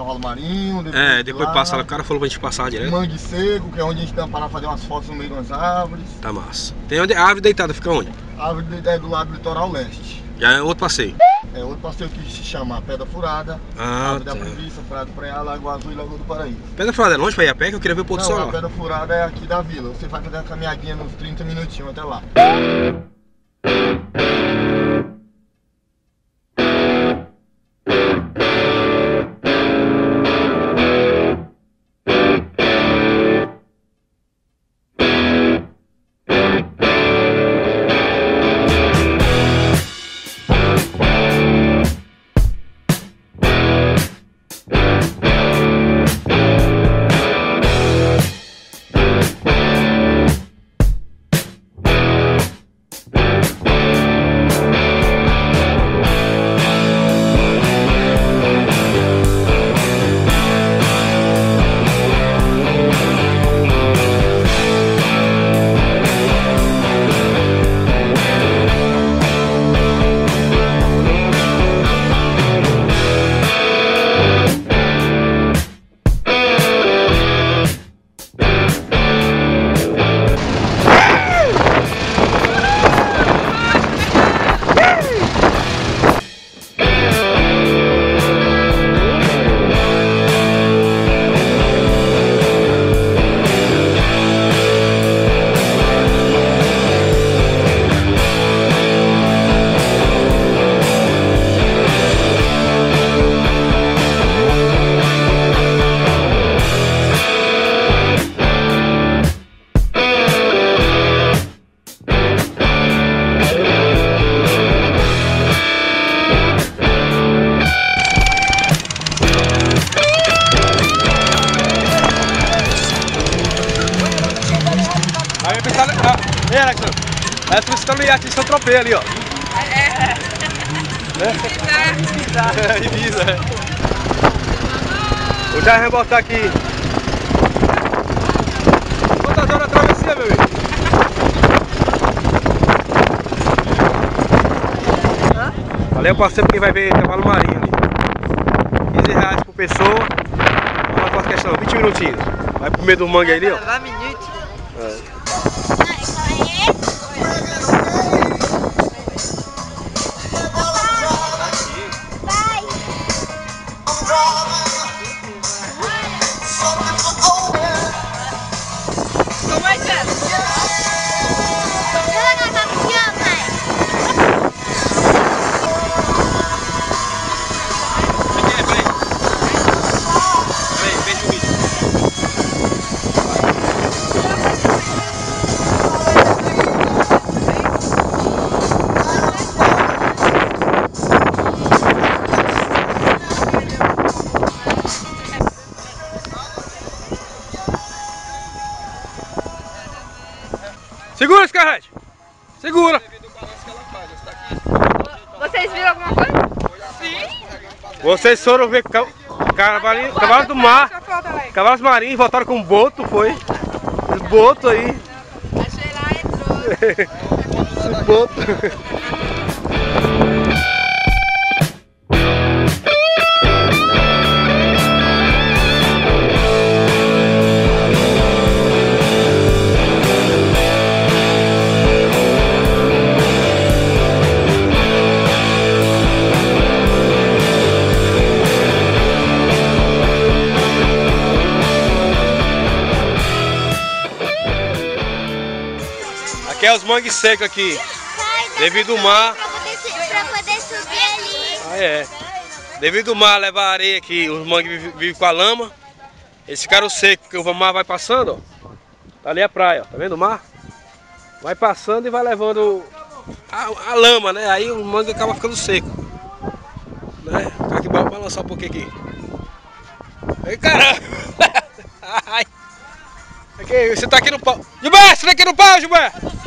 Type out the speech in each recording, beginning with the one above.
Cavalo Marinho, depois É, de depois lá, passa lá, o cara falou pra gente passar direto. Mangue Seco, que é onde a gente tem para fazer umas fotos no meio das árvores. Tá massa. Tem onde a árvore deitada, fica onde? A árvore de- é do lado do litoral leste. Já é outro passeio. É outro passeio que se chama Pedra Furada, Ah, Árvore tá. da Preguiça, Praia do Preá, Lagoa Azul e Lagoa do Paraíba. Pedra Furada é longe pra ir a pé que eu queria ver o pôr do sol lá. Pedra Furada é aqui da vila. Você vai fazer a caminhadinha nos 30 minutinhos até lá. Ei, Alexandre. Você tá no iate São Tropez ali, ó. É. É, Ibiza, é. Vou já rebotar aqui. Quantas horas a travessia, meu amigo? Valeu, passeio pra quem vai ver cavalo marinho ali. 15 reais por pessoa. Com a questão, 20 minutinhos. Vai pro meio do mangue ali, ó. 20 minutos. Como Segura esse carrete! Segura! Vocês viram alguma coisa? Vocês foram ver ca- cavalinho- cavalos do mar, cavalos marinhos, voltaram com boto, foi? Esse boto aí, Achei lá, entrou. esse boto. É os mangues secos aqui, devido ao mar. Pra poder, su- pra poder subir ali. Ah, é. Devido ao mar levar areia aqui, os mangues vivem com a lama. Esse cara seco, porque o mar vai passando, ó. Tá ali a praia, ó. Tá vendo o mar? Vai passando e vai levando a, a lama, né? Aí o mangue acaba ficando seco. Né? Fica aqui, bora balançar um pouquinho aqui. Ai, caramba! Ai. Aqui, você tá aqui no pau. Gilberto, você tá aqui no pau, Gilberto!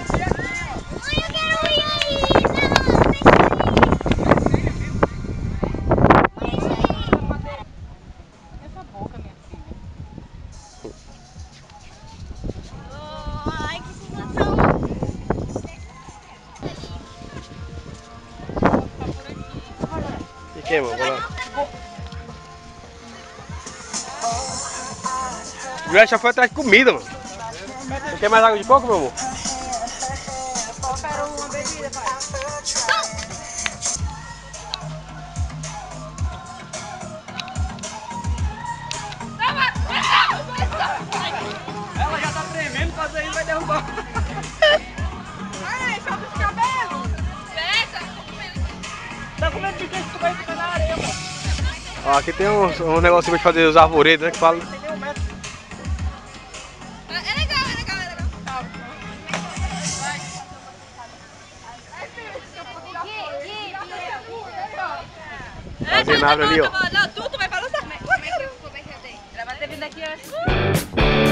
queima, vou lá. O já foi atrás de comida, mano. Você quer mais água de coco, meu amor? Aqui tem um, um negocinho pra fazer os arvoredos, né? Que fala. Fazendo nada ali, ó. Não, tu, tu vai que eu como é que eu tenho? Ela vai ter vindo aqui, ó.